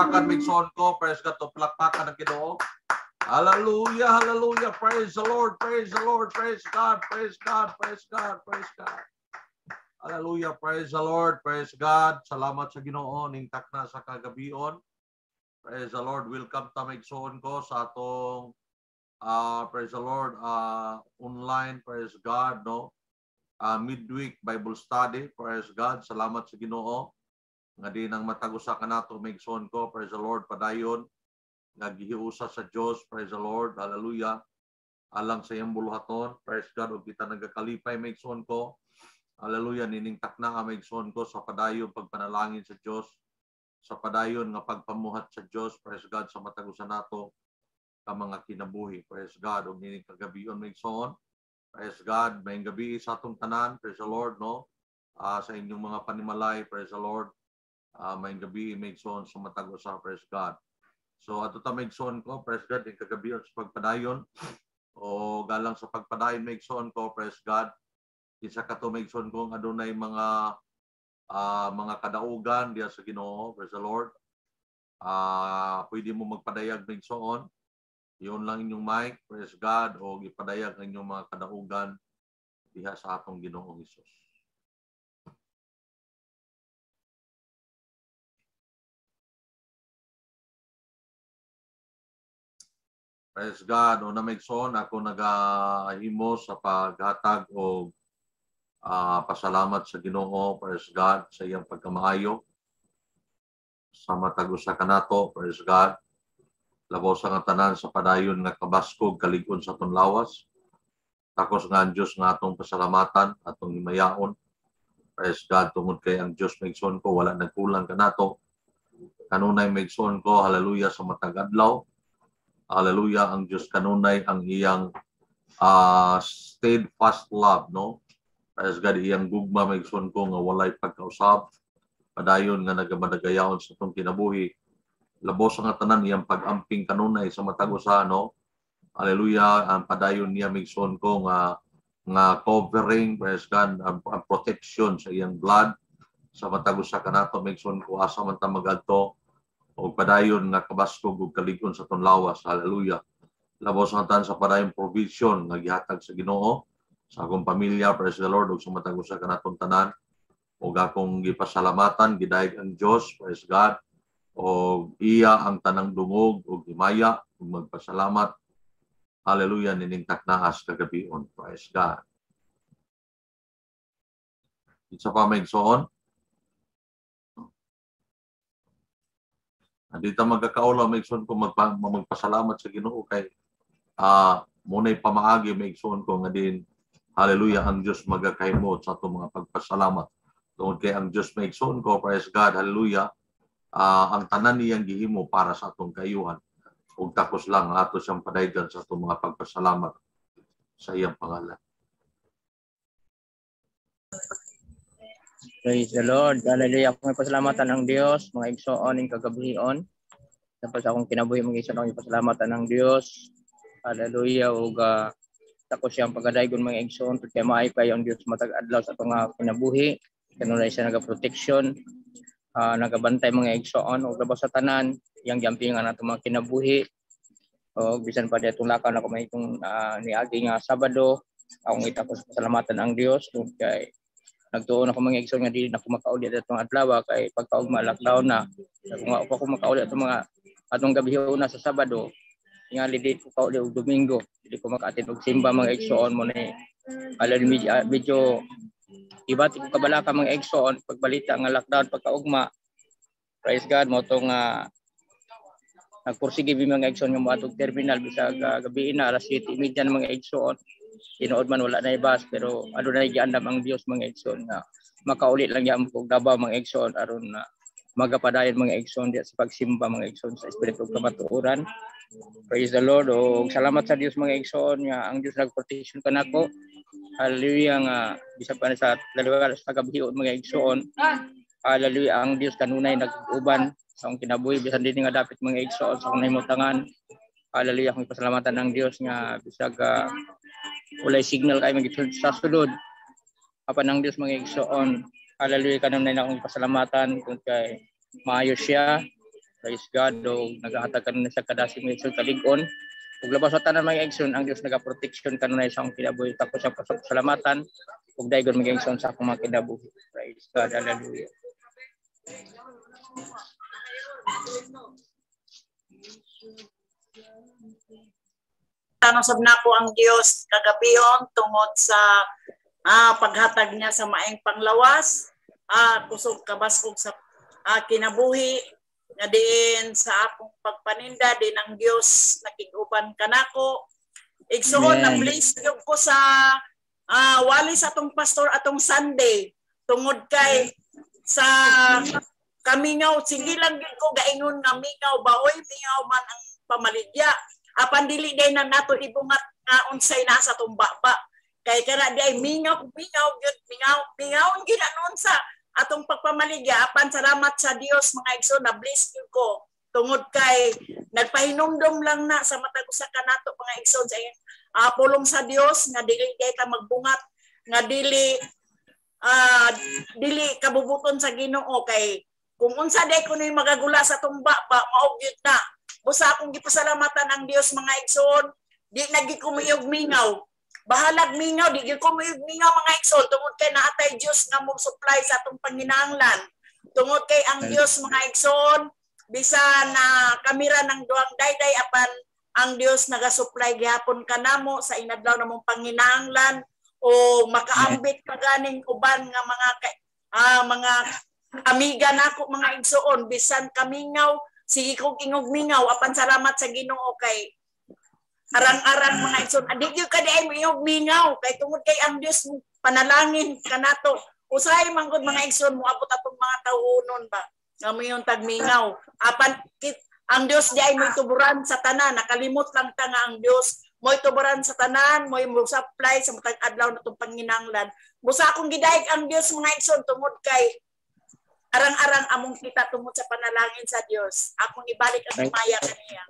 palakpakan migsoon ko. Praise God to palakpakan ng Ginoo. Hallelujah, hallelujah. Praise the Lord, praise the Lord, praise God, praise God, praise God, praise God. Hallelujah, praise the Lord, praise God. Salamat sa Ginoo ning takna sa kagabion. Praise the Lord. Welcome ta migsoon ko sa atong uh, praise the Lord uh, online, praise God, no? Uh, midweek Bible study, praise God. Salamat sa Ginoo nga di nang matagusa ka nato maigsoon ko praise the Lord padayon. Nga gihiusa sa Dios praise the Lord hallelujah. Alang sa iyang buluhaton praise God ug kita nagakalipay maigsoon ko. Hallelujah nining takna ka maigsoon ko sa padayon pagpanalangin sa Dios sa padayon nga pagpamuhat sa Dios praise God sa matagusa nato ka mga kinabuhi praise God. Ug nining kagabion maigsoon praise God may gabi sa atong tanan praise the Lord no? Uh, sa inyong mga panimalay praise the Lord uh, may gabi maigsoon sa matago sa praise God. So ato ta maigsoon ko praise God yung kagabi sa pagpadayon o galang sa pagpadayon maigsoon ko praise God. Isa ka to maigsoon ko adunay mga uh, mga kadaugan diya sa Ginoo praise the Lord. Uh, pwede mo magpadayag maigsoon. Yun lang inyong mic, praise God, o ipadayag ang inyong mga kadaugan diha sa atong Ginoong Hesus. Praise God. O na son, ako nagahimo sa paghatag o uh, pasalamat sa Ginoo. Praise God sa iyang pagkamaayo. Sa matagos sa kanato. Praise God. Labaw sa nga tanan sa padayon nga kabaskog kaligon sa tunlawas. Takos nga ang Diyos nga atong pasalamatan, atong himayaon. Praise God, tungod kay ang Diyos megson ko, wala nagkulang kanato. Kanunay megson ko, hallelujah, sa matag adlaw Hallelujah, ang Diyos kanunay ang iyang uh, steadfast love, no? Praise God, iyang gugma may ko nga walay pagkausap. Padayon nga nagamadagayaon sa itong kinabuhi. Labos nga tanan iyang pag-amping kanunay sa matagusa, no? Hallelujah, ang padayon niya may ko nga nga covering, praise God, ang, ang protection sa iyang blood sa matagusa kanato may ko asa man ta magadto o padayon nga kabaskog ug kaligon sa tunlawas. Hallelujah. Labos nga tan sa padayon provision nga gihatag sa Ginoo sa akong pamilya, praise the Lord, ug sa kanatong tanan. ug akong gipasalamatan, gidayeg ang Dios, praise God. O iya ang tanang dungog ug himaya ug magpasalamat. Hallelujah nining taknaas kagabion. Praise God. Isa pa may soon. Hindi ta magkakaula maigsoon ko magpa, magpasalamat sa Ginoo kay uh, munay pamaagi maigsoon ko nga din hallelujah ang Dios magakahimo sa atong mga pagpasalamat. Tungod kay ang Dios maigsoon ko praise God hallelujah uh, ang tanan niyang gihimo para sa atong kayuhan. Ug takos lang ato siyang padaygan sa atong mga pagpasalamat sa iyang pangalan. Praise the Lord. Hallelujah. Kung pasalamatan ng Diyos, mga igsoon ng kagabihion. Tapos akong kinabuhi mga igsoon ng pasalamatan ng Diyos. Hallelujah. O uh, tapos siyang pagadaygon mga igsoon. Kaya maay pa yung Diyos matag adlaw sa itong uh, kinabuhi. Kanunay siya naga-protection. Uh, nagabantay mga igsoon. O labas sa tanan. Yang jampingan nato mga kinabuhi. O bisan pa dito lakan ako may itong uh, niagi nga Sabado. Akong itapos pasalamatan ang Diyos. Kaya nagtuon ako mga igsoon nga dili na ko makauli atong adlaw kay pagkaugma lockdown na. Kung ako ko makauli atong mga atong gabi una sa Sabado nga dili ko kauli og Domingo. Dili ko makaatid og simba mga igsoon mo ni alal medyo, medyo iba ko kabalaka mga igsoon pagbalita nga lockdown pagkaugma. Praise God mo to nga nagpursige mga igsoon nga moadtog terminal bisag uh, gabi na alas 7:30 mga igsoon tinuod man wala na ibas pero ano na giandam ang Dios mga igsoon nga makaulit lang yan kog Davao mga igsoon aron na magapadayon mga igsoon diya sa pagsimba mga igsoon sa espiritu kamatuoran. Praise the Lord o salamat sa Dios mga igsoon nga ang Dios nagprotection kanako hallelujah nga bisa pa sa dalawa sa gabion mga igsoon hallelujah ang Dios kanunay nag-uban sa akong kinabuhi bisan din nga dapat mga igsoon sa akong nahimutangan hallelujah kung pasalamatan ng Dios nga bisag uh, walay signal kay magitulad sa sulod apan ang Dios mga igsoon hallelujah kanang na akong pasalamatan kung kay maayo siya Praise God. O nagahatag ka na sa kadasing ng igsoon kaligon. Labas sa tanan mga igsoon, ang Dios nagaproteksyon kanunay sa akong kinabuhi. Tapos sa pasalamatan, ug daygon mga igsoon sa akong mga kinabuhi. Praise God. Hallelujah. Tanong sab nako ang Dios kagabion tungod sa ah, paghatag niya sa maayong panglawas, ah, kusog kabaskog sa ah, kinabuhi nga diin sa akong pagpaninda din ang Dios nakiguban kanako. Igsoon Amen. na bless gyud ko sa ah, wali sa atong pastor atong Sunday tungod kay sa kamingaw sige lang gyud ko gaingon nga mingaw baoy mingaw man ang pamaligya apan dili day na nato ibungat nga unsay nasa tumba ba kay kana di ay mingaw mingaw gyud mingaw mingaw gina noon sa atong pagpamaligya. Apan salamat sa Dios mga igsoon na bless gyud ko. Tungod kay nagpahinumdom lang na sa matag usa ka nato mga igsoon sa uh, pulong sa Dios nga dili day ta magbungat nga dili ah dili kabubuton sa Ginoo. Kay kung unsa day kuno magagula sa tumba ba mao gyud na busa akong gipasalamatan ang Dios mga igsoon di nagi kumiyog mingaw. Bahalag mingaw di gyud kumiyog mingaw mga igsoon tungod kay naatay Dios nga mo supply sa atong panginahanglan tungod kay ang Dios mga igsoon bisan na kamera ng duang dayday apan ang Dios naga-supply gihapon kanamo sa inadlaw namong panginahanglan o makaambit ka ganing uban nga mga ah, mga amiga nako mga igsoon bisan kamingaw sige kog ingog mingaw apan salamat sa Ginoo kay arang-arang mga igsoon adi gyud ka di ay ingog mingaw kay tungod kay ang Dios panalangin kanato usay man gud mga igsoon mo abot atong mga tawunon ba? Nga mayon tag mingaw. Apan kit, ang Dios di ay mo'y tuburan sa tanan. Nakalimot lang ta nga ang Dios mo'y tuburan sa tanan mo'y mo supply sa matag adlaw natong panginanglan. Busa akong gidaig ang Dios mga igsoon tungod kay arang-arang among kita tungod sa panalangin sa Dios. Akong ibalik ang maya kaniya.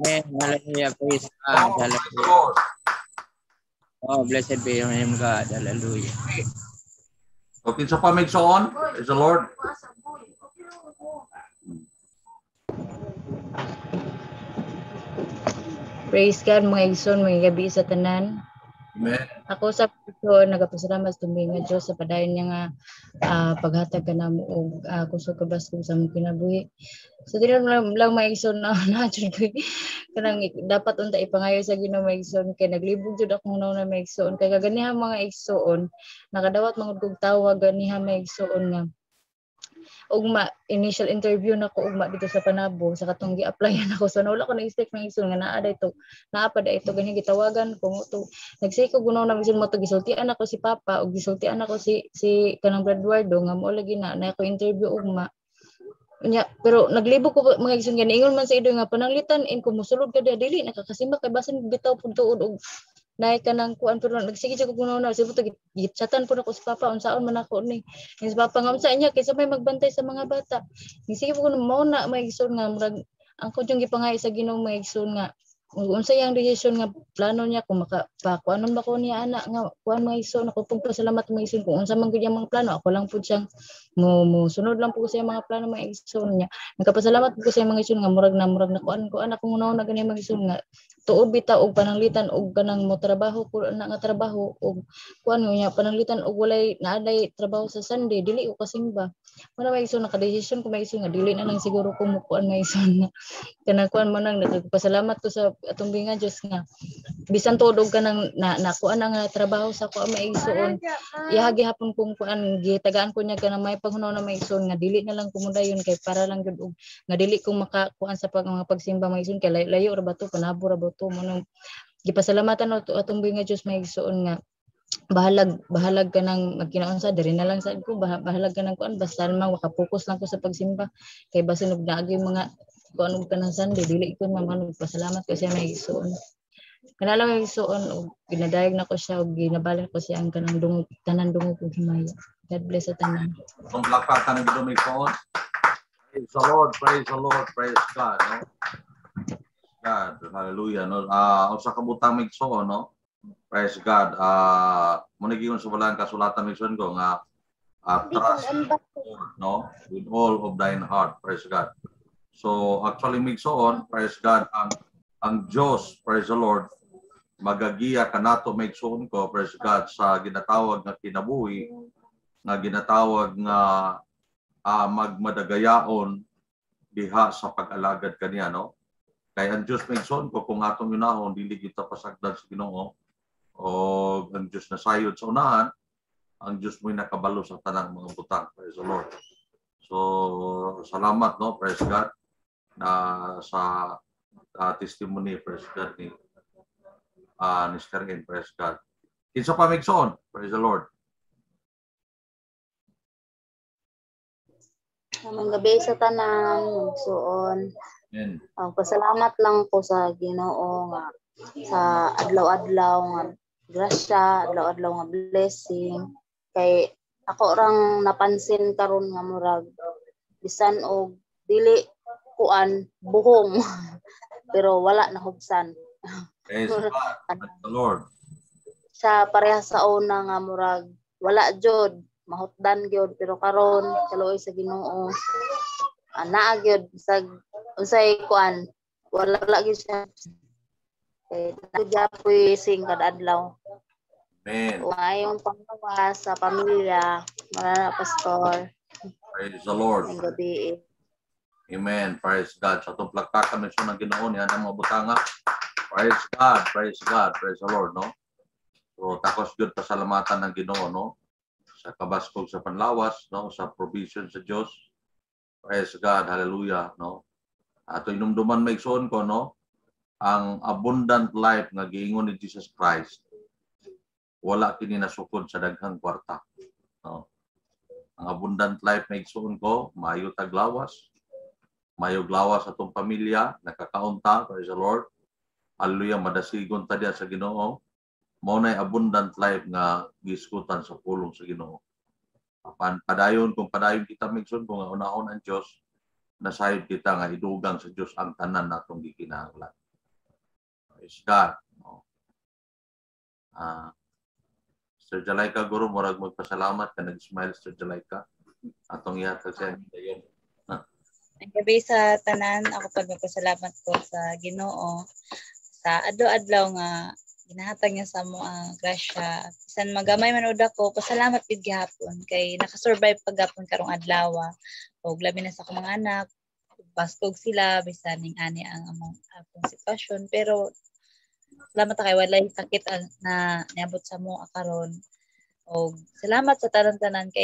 Amen. Hallelujah. Praise God. Oh, Hallelujah. Oh, blessed be your name, God. Hallelujah. Okay, so pa magsoon. Praise the Lord. Praise God mga igsoon, mga gabi sa tanan. Amen. Ako sa puso, nagapasalamat sa mga Diyos sa padayon niya nga ah, paghatag ka namo og uh, kusog ka basko sa mong kinabuhi. So dili lang lang mga igsoon na na jud ko kanang dapat unta ipangayo sa Ginoo mga igsoon kay naglibog jud akong nauna mga igsoon kay kaganiha mga igsoon nakadawat mga kog tawag ganiha mga igsoon nga ugma initial interview nako ugma dito sa Panabo sa katong gi-applyan ako. So wala ko na-expect mga igsoon nga naa dito naa pa da ito ganyan gitawagan ko to. Nagsay ko gunaw na bisan mo to gisultian ako si papa ug gisultian ako si si kanang Bradwardo nga mo lagi na na ako interview ugma. Nya, pero naglibo ko mga igsoon gani ingon man sa ido nga pananglitan in ko mosulod ka dili nakakasimba kay basin bitaw pud tuod og naay ka ng kuan pero nagsige siya ko kuno na sibo to gitchatan po ako si papa. Unsaon man ako ni Yung si papa nga unsa niya kaysa may magbantay sa mga bata. Ni sige po mao na may igsoon nga murag ang kudyong gipangay sa Ginoo may igsoon nga kung unsa yang decision nga plano niya kung maka pa kuanon ba ko niya ana nga kuan mga igsoon ako pong pasalamat mga igsoon. Kung unsa man gyud mga plano ako lang pud siyang mo mo sunod lang po ko sa mga plano mga igsoon niya. Nagapasalamat po ko sa mga igsoon nga murag na murag na kuan ko anak kung unaw na gani mga igsoon nga. Tuod bitaw og pananglitan og kanang mo trabaho ko na nga trabaho og kuan nga pananglitan og walay naaday trabaho sa Sunday dili ko kasimba. Muna may iso nakadesisyon ko may iso nga dili na lang siguro ko mo kuan may iso na kanang kuan mo nang nagpasalamat ko sa atong binga Dios nga. Bisan tuod og kanang na, na kuan nga trabaho sa kuan may isoon ihagi hapon kung kuan gitagaan ko niya kanang may paghunaw na may isoon nga dili na lang kumudayon kay para lang gud og nga dili ko makakuan sa pag mga pagsimba may isoon kay layo, ra ba to panabo ra ba to mo nang gipasalamatan ato atong binga Dios may isoon nga bahalag bahalag ka nang magkinaunsa diri na lang sa ko bah- bahalag ka nang kuan basta man makapokus lang ko sa pagsimba. Kay basin og naagi mga kuan og kanang Sunday dili ko man man pasalamat ko siya may isuon kanala may isuon og ginadayag na ko siya og ginabalik ko siya ang kanang dungog tanan dungog ug himaya God bless sa tanan Itong plakpakan ng Ginoo magsoon. Praise the Lord. Praise the Lord. Praise God. No? God. Hallelujah. No? Ah, usa ka butang magsoon, no? Praise God. Ah, mo nagiyon sa walang kasulatan magsoon ko nga ah, trust Lord, no? With all of thine heart. Praise God. So actually migsoon, praise God, ang ang Diyos, praise the Lord, magagiya kanato migsoon ko, praise God, sa ginatawag nga kinabuhi, nga ginatawag nga uh, magmadagayaon diha sa pag-alagad kaniya, no? Kaya ang Diyos migsoon ko kung atong yunahon, dili kita pasagdan sa Ginoo o ang Diyos na sayod sa unahan, ang Diyos mo'y nakabalo sa tanang mga butang. Praise the Lord. So, salamat, no? Praise God na sa uh, testimony, praise God, ni, uh, ni Sterling, praise God. Kinsa pa praise the Lord. Namang gabi sa tanan, magsuon. Amen. Uh, pasalamat lang ko sa Ginoo nga sa adlaw-adlaw nga grasya, adlaw-adlaw nga blessing. Kay ako rang napansin karon nga murag bisan og dili kuan buhong pero wala na hubsan. Praise God. The Lord. Sa pareha sa una nga murag wala jud mahutdan gyud pero karon kaluoy sa Ginoo ana gyud sa unsay kuan wala lagi siya eh nagyapoy sing kada adlaw Amen. Mayong panglawas sa pamilya, mga pastor, Praise the Lord. gabi. Amen. Praise God. Sa itong plaktakan ng ng Ginoo niya ng mga butanga. Praise God. Praise God. Praise the Lord, no? So, takos good pasalamatan ng Ginoo, no? Sa kabaskog sa panlawas, no? Sa provision sa Diyos. Praise God. Hallelujah, no? Ato inumduman may ko, no? Ang abundant life nga giingon ni Jesus Christ wala kini nasukod sa daghang kwarta. No? Ang abundant life may ko, mayo taglawas, mayo glawas atong pamilya, nakakaunta, praise the Lord. Hallelujah, madasigon ta diya sa Ginoo. Mao nay abundant life nga giskutan sa pulong sa Ginoo. Pan padayon kung padayon kita migsun kung unahon ang Dios nasayod kita nga idugang sa Dios ang tanan natong gikinahanglan. Praise God. No? Ah, Sir Jalaika Guru, murag magpasalamat ka, nag-smile Sir Jalaika. Atong ihatag sa inyo. Ang gabi sa tanan, ako pag magpasalamat ko sa Ginoo sa adlaw-adlaw nga ginahatag niya sa mo ang grasya. Bisan magamay man ako, pasalamat pid gihapon kay nakasurvive pagapon karong adlaw. Og labi na sa akong mga anak, bastog sila bisan ning ani ang among akong sitwasyon pero salamat kay walay sakit ang- na niabot sa mo karon og salamat sa tanan-tanan kay